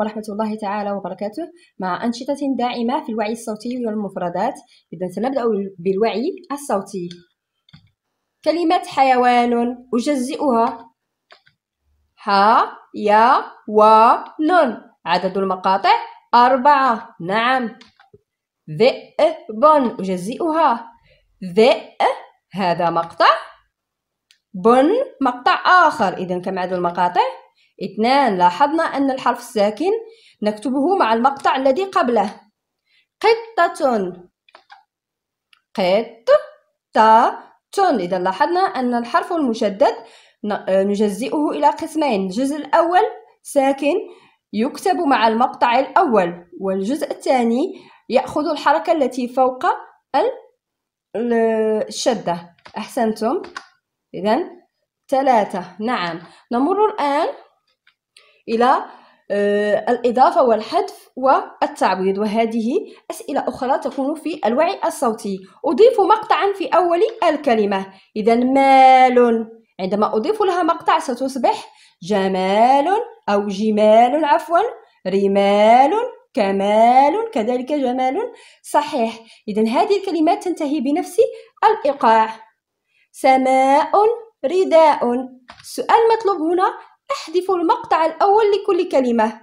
ورحمة الله تعالى وبركاته مع أنشطة داعمة في الوعي الصوتي والمفردات. إذا سنبدأ بالوعي الصوتي. كلمة حيوان أجزئها ح يا و ن عدد المقاطع أربعة. نعم. ذئب أجزئها. ذئ هذا مقطع. بن مقطع آخر. إذا كم عدد المقاطع؟ اثنان لاحظنا أن الحرف الساكن نكتبه مع المقطع الذي قبله. قطة. قطة. إذا لاحظنا أن الحرف المشدد نجزئه إلى قسمين الجزء الأول ساكن يكتب مع المقطع الأول والجزء الثاني يأخذ الحركة التي فوق الشدة. أحسنتم؟ إذا ثلاثة. نعم. نمر الآن إلى آه، الإضافة والحذف والتعويض. وهذه أسئلة أخرى تكون في الوعي الصوتي. أضيف مقطعا في أول الكلمة. إذا مال. عندما أضيف لها مقطع ستصبح جمال أو جمال عفوا رمال كمال كذلك جمال. صحيح. إذا هذه الكلمات تنتهي بنفس الإيقاع. سماء رداء. السؤال المطلوب هنا أحذف المقطع الأول لكل كلمة.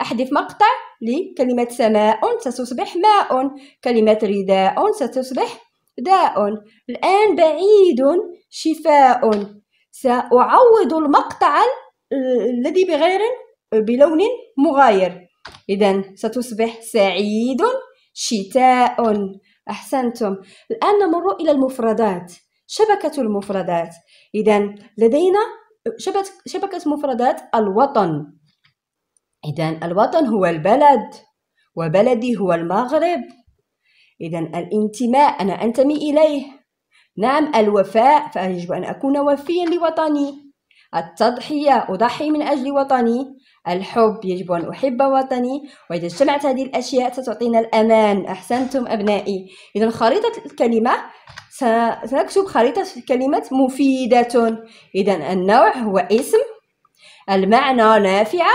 أحذف مقطع لكلمة سماء ستصبح ماء. كلمة رداء ستصبح داء. الآن بعيد شفاء. سأعوض المقطع الذي بغير بلون مغاير. إذا ستصبح سعيد شتاء. أحسنتم. الآن نمر إلى المفردات. شبكة المفردات. إذا لدينا شبكة مفردات الوطن. إذا الوطن هو البلد وبلدي هو المغرب. إذا الانتماء أنا أنتمي إليه. نعم الوفاء فيجب أن أكون وفيا لوطني. التضحية أضحي من أجل وطني. الحب يجب أن أحب وطني. وإذا اجتمعت هذه الأشياء ستعطينا الأمان. أحسنتم أبنائي. إذا خريطة الكلمة سنكتب خريطة كلمة مفيدة. إذا النوع هو اسم المعنى نافعة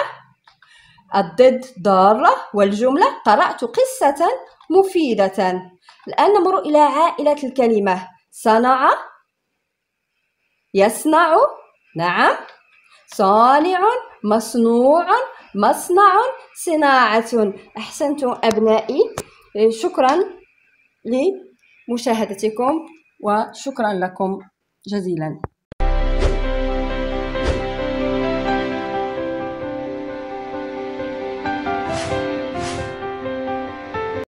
الضد ضارة والجملة قرأت قصة مفيدة. الآن نمر إلى عائلة الكلمة. صنع يصنع نعم. صانع مصنوع مصنع صناعة. أحسنتم أبنائي. شكرا لمشاهدتكم وشكرا لكم جزيلا.